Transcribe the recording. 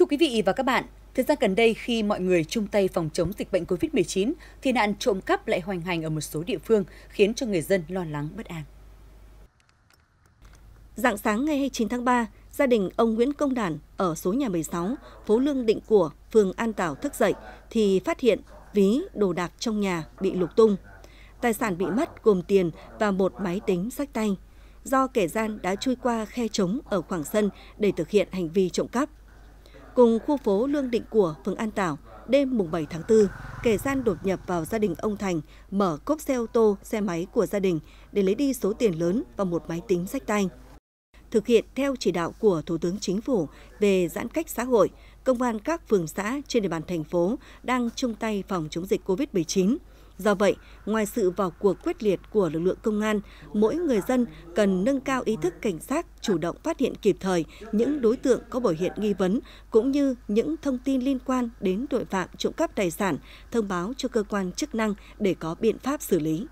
Thưa quý vị và các bạn, thời gian gần đây khi mọi người chung tay phòng chống dịch bệnh COVID-19 thì nạn trộm cắp lại hoành hành ở một số địa phương khiến cho người dân lo lắng bất an. Dạng sáng ngày 29 tháng 3, gia đình ông Nguyễn Công Đản ở số nhà 16, phố Lương Định Của, phường An Tảo thức dậy thì phát hiện ví, đồ đạc trong nhà bị lục tung. Tài sản bị mất gồm tiền và một máy tính sách tay. Do kẻ gian đã chui qua khe trống ở khoảng sân để thực hiện hành vi trộm cắp. Cùng khu phố Lương Định Của, phường An Tảo, đêm mùng 7 tháng 4, kẻ gian đột nhập vào gia đình ông Thành, mở cốp xe ô tô, xe máy của gia đình để lấy đi số tiền lớn và một máy tính sách tay thực hiện theo chỉ đạo của Thủ tướng Chính phủ về giãn cách xã hội, công an các phường xã trên địa bàn thành phố đang chung tay phòng chống dịch COVID-19. Do vậy, ngoài sự vào cuộc quyết liệt của lực lượng công an, mỗi người dân cần nâng cao ý thức cảnh giác, chủ động phát hiện kịp thời những đối tượng có biểu hiện nghi vấn cũng như những thông tin liên quan đến tội phạm trộm cắp tài sản, thông báo cho cơ quan chức năng để có biện pháp xử lý.